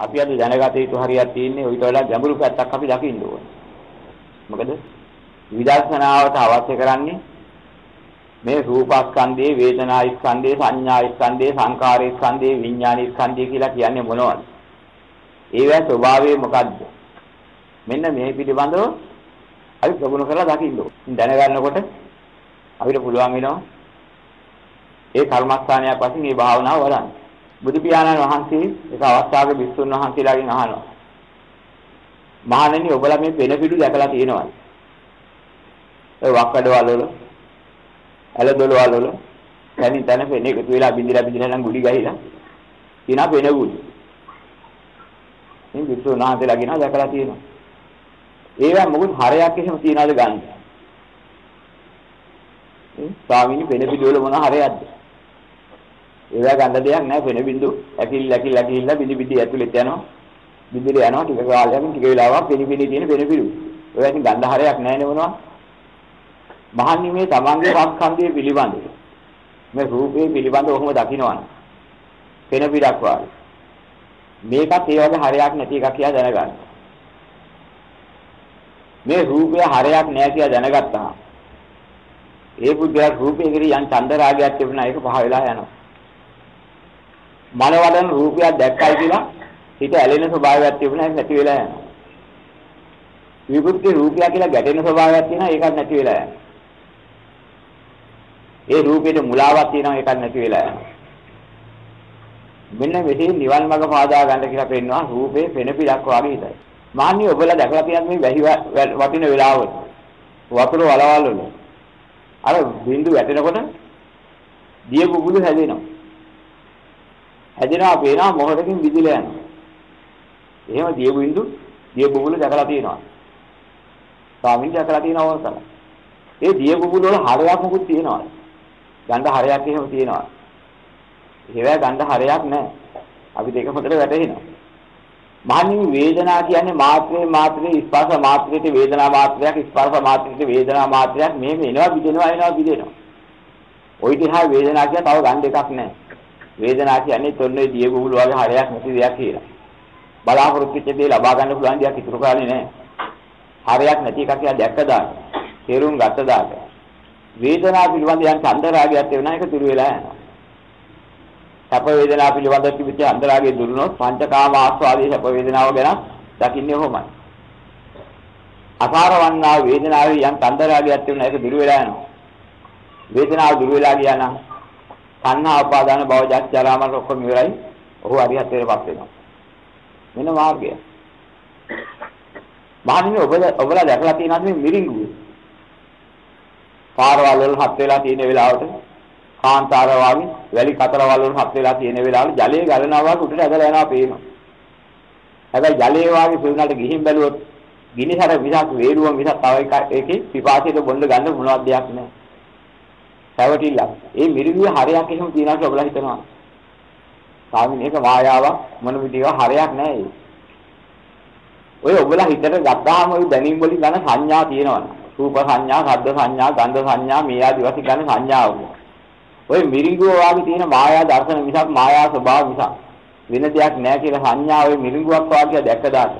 අපි අද දැනගත යුතු හරියක් තියෙන්නේ ඊට වඩා ගැඹුරු පැත්තක් අපි දකින්න ඕනේ. මොකද විදර්ශනාවට අවශ්‍ය කරන්නේ මේ රූපස්කන්ධේ වේදනා ස්කන්ධේ සංඥා ස්කන්ධේ සංකාර ස්කන්ධේ විඥාන ස්කන්ධේ කියලා කියන්නේ මොනවද? ඒවැ ස්වභාවය මොකද්ද? මෙන්න මේ පිළිබඳව අපි ප්‍රගුණ කරලා දකින්න ඕනේ. දැනගන්නකොට අපිට පුළුවන් වෙනවා ඒ කර්මස්ථානයක් වශයෙන් මේ භාවනාව වඩන්න. බුදු පියාණන් වහන්සේ එක අවස්ථාවක විසුණු වහන්සේලාගෙන් අහනවා. මහණෙනි ඔබලා මේ වෙන පිටු දැකලා තියෙනවද? ඒ වක්කඩවල වල ඇලදොලවල වල තනි තන වෙන එකතු වෙලා බින්දිලා බින්දිලා නම් ගුලි ගහිලා තියෙනවා වෙන ගුලි. මේ විසුණු වහන්සේලාගෙන් දැකලා තියෙනවා. ඒවා මොකද හරයක් එහෙම තියනවාද ගන්න? ස්වාමීනි වෙන පිටු වල මොන හරයක්ද? ඒවා ගන්න දෙයක් නැහැ වෙන බින්දු ඇකිල්ල ඇකිල්ල ඇකිල්ල බිඳි බිඳි ඇතුළෙත් යනවා. බිඳිල යනවා ටික කාලයකින් ටික වෙලාවක් පිනි පිනි තියෙන වෙන පිළු ඒවා ඉතින් ගන්න හරයක් නැහැ නේ මොනවා. මහන්නේ මේ තමන්ගේ රක්ඛන්දිය පිළිබඳ මේ රූපේ පිළිබඳ ඔහොම දකින්නවනේ වෙන පිටක් වාගේ. මේකත් ඒ වගේ හරයක් නැති එකක් කියලා දැනගන්න. මේ රූපය හරයක් නැහැ කියලා දැනගත්තා ඒ බුද්ධයා රූපේ කිරි යන් චන්දරාගයක් තිබුණා ඒක පහ වෙලා යනවා. මනවලන රූපයක් දැක්කයි කියලා හිත ඇලෙන ස්වභාවයක් තිබුණා ඒක නැති වෙලා යනවා. විකෘති රූපය කියලා ගැටෙන ස්වභාවයක් තියෙනවා ඒකත් නැති වෙලා යනවා. ඒ රූපේට මුලාවක් තියෙනවා ඒකත් නැති වෙලා යනවා. මෙන්න මෙතේ නිවන් මඟ පාදා ගන්න කියලා පෙන්වනවා රූපේ පෙන පිටක් වගේ හිතයි. මාන්නේ ඔබලා දැකලා තියෙන මේ වැහි වටින වෙලාවට වතුර වලවල් වල අර බින්දු වැටෙනකොට දිය බුබුලු හැදෙනවා. හැදෙනවා පේනවා මොහොතකින් විදිලා යනවා. එහෙම දිය බින්දු දිය බුබුලු දැකලා තියෙනවා. ස්වාමීන් දැකලා තියෙනවා ඕන තරම්. ඒ දිය බුබුලු වල හරයක් මොකුත් තියෙනවා. ගන්ධ හරයක් එහෙම තියෙනවා. ඒවැ ගන්ධ හරයක් නැහැ. අපි දෙක හොතට වැටෙනවා. මහණින් වේදනා කියන්නේ මාත්‍රේ මාත්‍රේ ස්පර්ශ මාත්‍රේට වේදනා මාත්‍රයක් ස්පර්ශ මාත්‍රේට වේදනා මාත්‍රයක් මෙහෙම එනවා බිදෙනවා එනවා බිදෙනවා. ওই දිහා වේදනා කියන තව ගන්න එකක් නැහැ. වේදනාව කියන්නේ තොන්නේ දිය බුබුලු වගේ හරයක් නැති දෙයක් කියලා. බලාපොරොත්තු වෙච්ච දේ ලබා ගන්න පුළුවන් දෙයක් ඉතුරු කරන්නේ නැහැ. හරයක් නැති එකක් කියලා දැක්ක දාන්න. තේරුම් ගත්ත දාන්න. වේදනාව පිළිබඳ යම් චන්දරාගයක් වෙනා එක දුර වෙලා යනවා. සැප වේදනාව පිළිබඳ තිබිච්ච අන්තරාගය දුරුනොත් පංචකාම ආස්වාදයේ සැප වේදනාව ගැන දකින්නේ කොහොමයි? අසාරවන්නා වේදනාවේ යම් චන්දරාගයක් වෙනා එක දුර වෙලා යනවා. වේදනාව දුර වෙලා ගියා නම් තණ්හා උපාදාන භව ජාති ජරා මරණ ඔක්කොම ඉවරයි. ඔහු අරිහත්ත්වයටපත් වෙනවා. වෙන මාර්ගය. මහණෙනි ඔබ ඔබලා දැකලා තියෙනවද මේ මිරිඟුව? පාරවල් වල හත් වෙලා තියෙන වෙලාවට කාන්තාර වාගේ වැලි කතරවල් වල හත් වෙලා තියෙන වෙලාවට ජලයේ ගලනවා වගේ උඩට ඇදලා යනවා පේනවා. හැබැයි ජලයේ වාගේ සුණාට ගිහින් බැලුවොත් ගිනිසර විසක් වේරුව මිසක් තව එක එකේ පිපාසයට බොන්න ගන්න මොනවද දෙයක් නැහැ. පැවටිල්ල. ඒ මිරිඟුවේ හරයක් එහෙම තියනවා කියලා ඔයගොල්ලෝ හිතනවා. ස්වාමීන් මේක මායාවක් මොන විදිහව හරයක් නැහැ ඒ. ඔය ඔයගොල්ලෝ හිතට ගත්තාම ඔය දැනීම් වලින් ගන්න සංඥා තියෙනවනේ. රූප සංඥා, ශබ්ද සංඥා, ගන්ධ සංඥා මේ ආදි වශයෙන් ගන්න සංඥාව. ඔය මිරිඟුව වාගේ තියෙන මායා දර්ශන මිසක් මායා ස්වභාව මිසක් වෙන දෙයක් නැහැ කියලා සංඥා ඔය මිරිඟුවක් වාගේ දැක්ක දාට.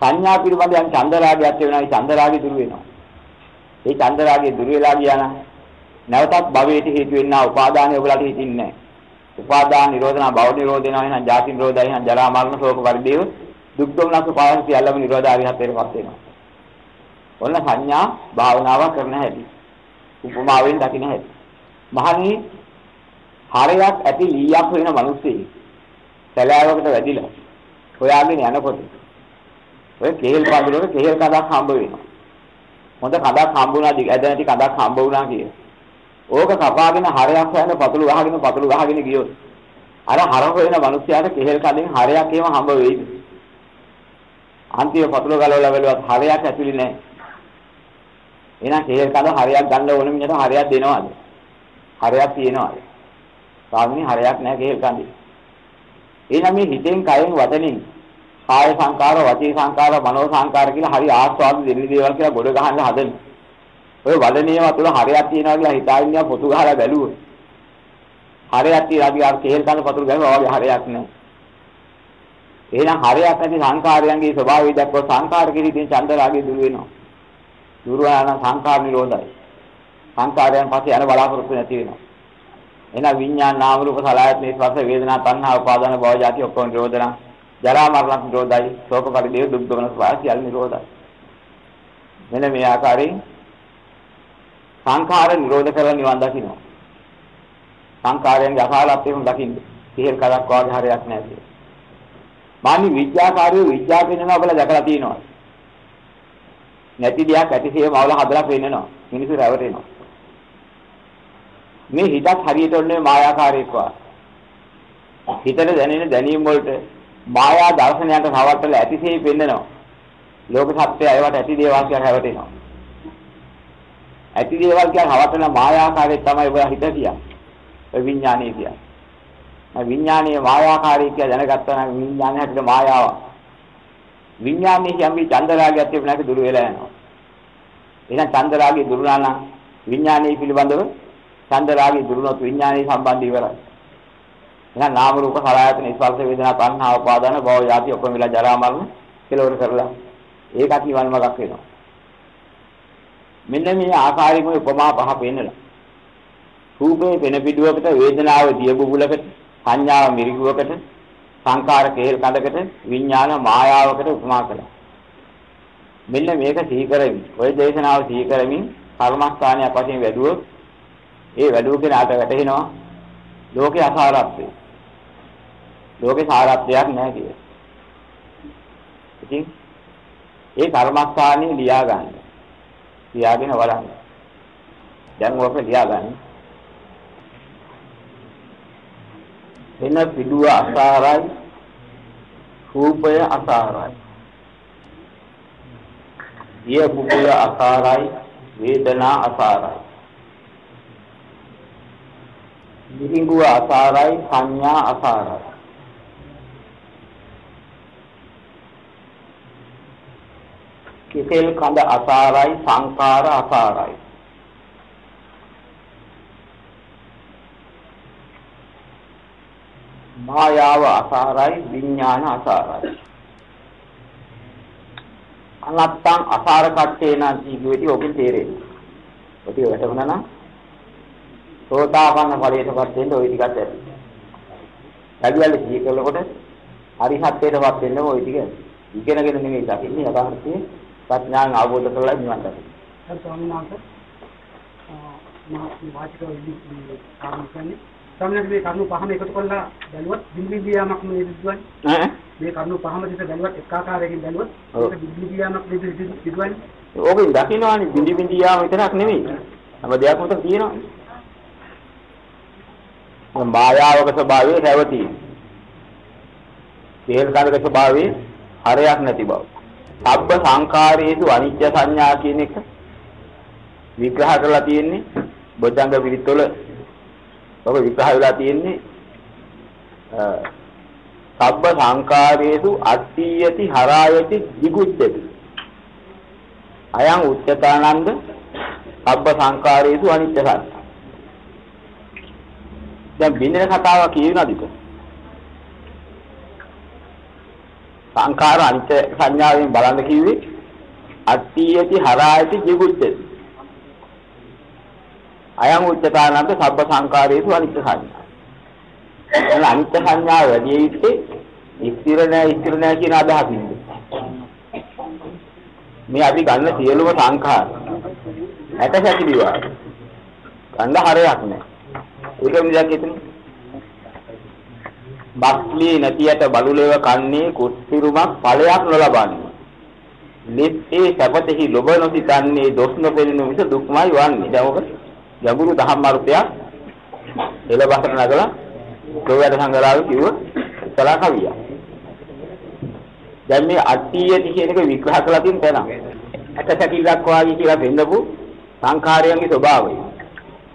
සංඥා පිළිබඳ යම් චන්දරාගයක් වෙනවා. ඒ චන්දරාගය දුර වෙනවා. ඒ චන්දරාගය දුර වෙලා ගියා නම් නැවතත් භවයට හේතු වෙන්නා උපාදානය ඔයගලට හිතින්නේ නැහැ. උපාදාන නිරෝධනා භව නිරෝධනා එහෙනම් ජාති නිරෝධය එහෙනම් ජරා මරණ ශෝක පරිදේව දුක් දුම්නස් පාවන සියල්ලම නිරෝධ ආරියහතේටපත් වෙනවා. ඔන්න සංඥා භාවනාව කරන හැටි. උපමාවෙන් දකින්න හැටි. මහණී හරයක් ඇති ලීයක් වෙන මිනිස්සේ සැලෑවකට වැදිලා හොයාගෙන යනකොට ඔය කේල් පඳුරක කේල් කඩක් හම්බ වෙනවා. හොඳ කඩක් හම්බ වුණා දිග ඇද නැති කඩක් හම්බ වුණා කියලා. ඕක කපාගෙන හරයක් හොයන පතුළු ගහගෙන පතුළු ගහගෙන ගියොත් අර හර හොයන මිනිස්යාට කෙහෙල් කඩෙන් හරයක් එහෙම හම්බ වෙයිද? අන්තිම පතුළු ගලවලා බැලුවත් හරයක් ඇතුලේ නැහැ. එහෙනම් කෙහෙල් කඩ හරයක් ගන්න ඕන මිනිහට හරයක් දෙනවද? හරයක් තියනවද? ස්වාමීනි හරයක් නැහැ කෙහෙල් කඩේ. එහෙනම් මේ හිතෙන් කයෙන් වදනින් කාය සංකාර, වචී සංකාර, මනෝ සංකාර කියලා හරි ආස්වාද දෙන්න දේවල් කියලා ගොඩ ගහන්න හදන්නේ. ඔය වඩනේව තුළ හරයක් තියනවා කියලා හිතාගෙන පොතු ගහලා බැලුවොත් හරයක් තියලා අපි අර කේල් කන පතුරු ගහනවා වගේ හරයක් නැහැ. එහෙනම් හරයක් නැති සංකාරයන්ගේ ස්වභාවය දැක්කොත් සංකාර කිරීමෙන් චන්දරාගය දුර වෙනවා. දුර වෙනා සංකාර නිරෝධයි. සංකාරයන් පස්සේ යන බලාපොරොත්තු නැති වෙනවා. එහෙනම් විඥාන නාම රූප සලආයතන ස්පර්ශ වේදනා තණ්හා උපාදාන භව ජාති ඔක්කොම නිරෝධන. ජරා මරණ නිරෝධයි. ශෝක පරිදේව දුක් දුමන ස්වාසියල් නිරෝධයි. මෙන්න මේ ආකාරයෙන් සංඛාර නිරෝධ කරලා නිවන් දකින්න. සංඛාරයන්ගේ අකාලත්වයෙන් දකින්න. සිහිල් කලක් වාගේ හරයක් නැහැ. මානි විද්‍යාකාරයෝ විද්‍යාව පෙන්වනවා කියලා දැකලා තියෙනවා. නැති දෙයක් ඇතිසේ මවල හදලා පෙන්නනවා. මිනිස්සු රැවටෙනවා. මේ හිතත් හරියට ඔන්නේ මායාකාරයක් වා. හිතට දැනෙන දැනීම් වලට මායා දර්ශනයන්ට රවට්ටලා ඇතිසේ පෙන්නනවා. ලෝක සත්‍යය ඒවට ඇති දේවල් කියලා රැවටෙනවා. ඇති දේවල් කියන හවටන මායාකාරී තමයි ඔය හිත කියන්නේ. ඔය විඥානීය කියන්නේ. මේ විඥානීය මායාකාරී කියලා දැනගත්තා නම් විඥානය හැටියට මායාව. විඥානීය කියන්නේ චන්දරාගයත් එක්ක දුර වෙලා යනවා. එහෙනම් චන්දරාගය දුරුනා නම් විඥානීය පිළිබඳව චන්දරාගය දුරුනොත් විඥානීය සම්බන්ධය ඉවරයි. එහෙනම් නාම රූප සලආයතන ස්පර්ශ වේදනා තණ්හා උපාදාන භව යටි ඔක්කොම විලා ජරා මරණ කෙලවර කරලා ඒකත් නිවන් මාර්ගක් වෙනවා. මෙන්න මේ ආකාරයෙන්ම උපමා පහ පෙන්නලා. රූපේ වෙන පිටුවකට වේදනාව දිය බුබුලකට සංඥාව මිරිගුවකට සංකාර කේල් කඩකට විඥාන මායාවකට උපමා කළා. මෙන්න මේක සිහි කරමින් ඔය දේශනාව සිහි කරමින් කර්මස්ථානයක් වශයෙන් වැඩුවොත් ඒ වැඩුව කෙනාට වැටහෙනවා ලෝකේ අසාරත්වය. ලෝකේ සාරත්වයක් නැහැ කියලා. ඉතින් ඒ කර්මස්ථානේ ලියා ගන්න. ලියාගෙන බලන්න. දැන් ඔක ලියා ගන්න. එන පිටුව අසාරයි රූපය අසාරයි. ඊය පුපුය අසාරයි වේදනා අසාරයි. මිරිඟුව අසාරයි සංඥා අසාරයි. කෙසෙල් කඳ අසාරයි සංකාර අසාරයි. මායාව අසාරයි විඥාන අසාරයි. අනත්තං අසාර කට්ටේන ජීවිතී ඔබේ තේරෙන්නේ. ඔය ටික වැටුණා නම් සෝතාපන්න ඵලයටපත් වෙන්න ওই ටිකත් ඇති. වැඩිවල ජී කරනකොට අරිහත්ත්වයටපත් වෙන්න ওই ටික ඉගෙනගෙන නෙමෙයි දකින්නේ. යථාර්ථයේ ප්‍රඥාවෙන් අවබෝධ කරලා නිවන් දකින්න. ස්වාමීන් වහන්සේ මා වාචික විදි කාරණා කියන්නේ ස්වාමීන් මේ කරුණු පහම එකතු කරලා බැලුවත් බිම්බිබියාමක් නේද දුවන්නේ ඈ මේ කරුණු පහම දිහා බැලුවත් එක ආකාරයකින් බැලුවත් ඒක බිම්බිබියාමක් නේද දුවන්නේ ඕකෙන් දකින්නවානේ බිඳි බිඳි යාම විතරක් නෙමෙයි. හැම දෙයක්ම උතන තියෙනවා. මායාවක ස්වභාවය රැවටි. තේල් කාරක ස්වභාවයේ හරයක් නැති බව. සබ්බ සංඛාරයේසු අනිත්‍ය සංඥා කියන එක විග්‍රහ කරලා තියෙන්නේ බොද්ධංග පිළිතුල ඔබ විග්‍රහ වෙලා තියෙන්නේ සබ්බ සංඛාරයේසු අට්ඨියති හරායති විගුච්ඡති. අයං උච්චතානන්ද සබ්බ සංඛාරයේසු අනිත්‍ය සංඥා. දැන් බින්දන කතාව කියනවාද ඒක සංඛාර අනිත්‍ය සංඥාවෙන් බලන්න කිව්වේ අට්ඨියති හරායති jigucchati අයං උච්චතානන්ත සබ්බ සංඛාරේසු අනිත්‍ය සංඥා. එන අනිත්‍ය සංඥාව වැඩි යුත්තේ ස්ථිර නැහැ ස්ථිර නැහැ කියන අදහසින්ද මේ අපි ගන්න සියලුම සංඛාර. ඇට සැකිලිවා. ගන්න හරයක් නැහැ. ඒක විදිහක් හිතන්නේ බක්ලී නැතියට බලුලෙව කන්නේ කුස්සිරුමක් ඵලයක් නොලබන්නේ. නිත්ේ සපතෙහි ලොබ නොසිතන්නේ දොස් නොපෙනෙන මිස දුක්මයි වන්නේ. දැන් ඔක ගැඹුරු දහම් අර්ථයක් එළබසට නගලා ගෝවැඩ සංගරාව කිව්ව කලා කවිය. දැන් මේ අට්ඨියති කියන එක විග්‍රහ කරලා තියෙන තැන. ඇට සැකිල්ලක් වාගේ කියලා පෙන්නපු සංඛාරයන්ගේ ස්වභාවය.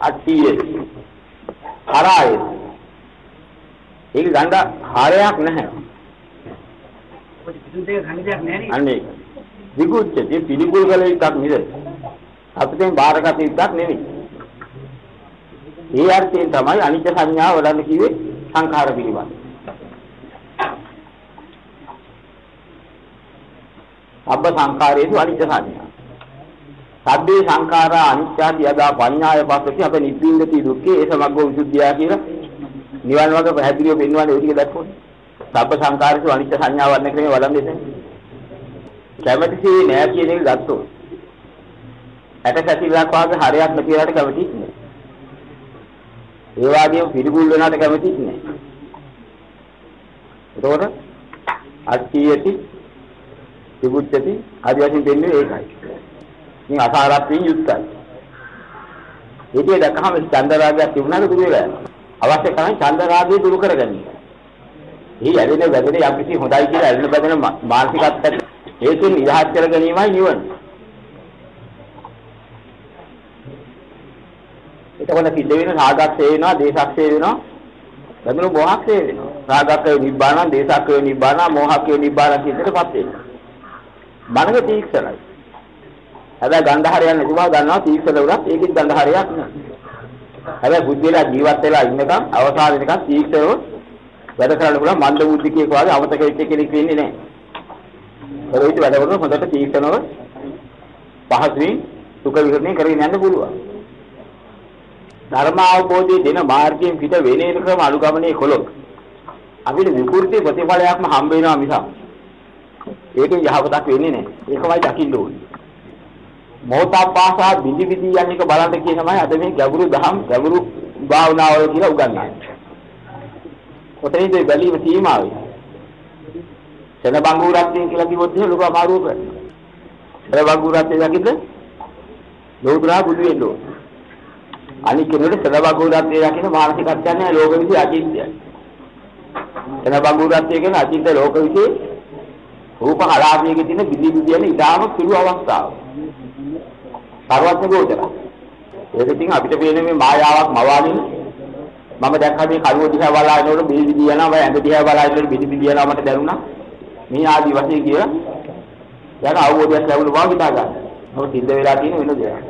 අට්ඨියති. කරායති ඒක ගඳ හරයක් නැහැ. ඔය කිසිම දෙයක් දෙයක් නැහැ නේ අන්නේ විගුච්ඡති පිළිකුල් කළ එකක් නෙවෙයි. අපිටෙන් බාරගත එකක් නෙවෙයි. ඒ අර්ථයෙන් තමයි අනිත්‍ය සංඥාව වලන්න කිව්වේ සංඛාර පිළිබඳ. සබ්බ සංඛාරේසු අනිච්ච සංඥා. සබ්බේ සංඛාරා අනිච්චාති යදා පඤ්ඤාය පස්සති අප නිබ්බින්දති දුක්ඛේ ඒ සමග්ගෝ විසුද්ධියා කියලා නිවන් වගේ පැහැදිලිව පෙන්වන්නේ ওই ටික දැක්කොත්. සබ්බ සංඛාරේසු අනිච්ච සංඥා වර්ණ ක්‍රමේ වඩන් දෙන්නේ. කැමැතිසේ නෑ කියන එක ගත්තොත්. ඇට සැසිලක් වාගේ හරයක් නැතිලාට කැමතිත් නෑ. ඒ වගේම පිළිගුල් වෙනාට කැමතිත් නෑ. එතකොට අට්ඨියති විමුක්තති ආදි වශයෙන් දෙන්නේ ඒකයි. මේ අසාරත්වයෙන් යුක්තයි. ඒකේ දැක්කම චන්දරාගය තිබුණාද දුර වෙලා යනවා. අවශ්‍ය කරන්නේ චන්දරාගය දුරු කරගන්න. මේ ඇලෙන වැදෙන යම්කිසි හොඳයි කියලා ඇලෙන බැදෙන මානසිකත්වයට ඒකෙන් නිදහස් කර ගැනීමයි නිවන. එතකොට සිද්ධ වෙන රාගක්ෂය වෙනවා, දේශක්ෂය වෙනවා, බඳුණු මොහක්ෂය වෙනවා. රාගක්ෂය නිබ්බාන, දේශක්ෂය නිබ්බාන, මොහක්ෂය නිබ්බාන කියන එකටපත් වෙනවා. මනස තීක්ෂණයි. හැබැයි ගන්ධහරයක් නැති බව දන්නවා තීක්ෂණ උනත් ඒකෙත් ගන්ධහරයක් නෑ. හැබැයි බුද්ධිලා ජීවත් වෙලා ඉන්නකම් අවසාන වෙනකම් තීක්ෂණව වැඩ කරන්න පුළුවන් මන්ද බුද්ධිකයෙක් වගේ අමතක වෙච්ච කෙනෙක් වෙන්නේ නෑ. ඒ විදිහට වැඩ කරනකොට හොඳට තීක්ෂණව පහසුවෙන් සුඛ විහරණය කරගෙන යන්න පුළුවන්. ධර්ම අවබෝධයේ දෙන මාර්ගයෙන් පිට වෙන එන ක්‍රම අනුගමනය කළොත් අපිට විකෘති ප්‍රතිඵලයක්ම හම්බ වෙනවා මිසක් ඒකෙන් යහපතක් වෙන්නේ නැහැ. ඒකමයි දකින්න ඕනේ. මොහොතපාසා විදි විදි යන එක බලන්න කියනමයි අද මේ ගැඹුරු දහම් ගැඹුරු භාවනාවල කියලා උගන්වන්නේ. ඔතනින්ද බැලීම සීමාවයි. සෙන බංගුරත්යෙන් කියලා කිව්වොත් එහෙම ලොකු අමාරුවක් වෙනවා. සෙන බංගුරත්යෙන් දකිද්ද ලෝතුරා බුදු වෙන්න ඕන. අනික කෙනෙකුට සෙන බංගුරත්යෙන් දකින්න මානසිකත්වයක් නැහැ ලෝක විසි අචින්තයයි. සෙන බංගුරත්යෙන් කියන අචින්ත ලෝක විසි රූප කලාපයේ තියෙන විදි විදි යන ඊටාම පිළු අවස්ථාව. සර්වඥ ගෝචර. ඒක ඉතින් අපිට පේන මේ මායාවක් මවාගෙන මම දැක්කා මේ කරුව දිහා බලාගෙනකොට බිලි බිලි යනවා මම ඇඟ දිහා බලාගෙනකොට බිලි බිලි යනවා මට දැනුණා. මේ ආදි වශයෙන් කියලා යන අවබෝධයක් ලැබුණ බව හිතා ගන්න. මොකද සිද්ධ වෙලා තියෙන වෙන දෙයක්.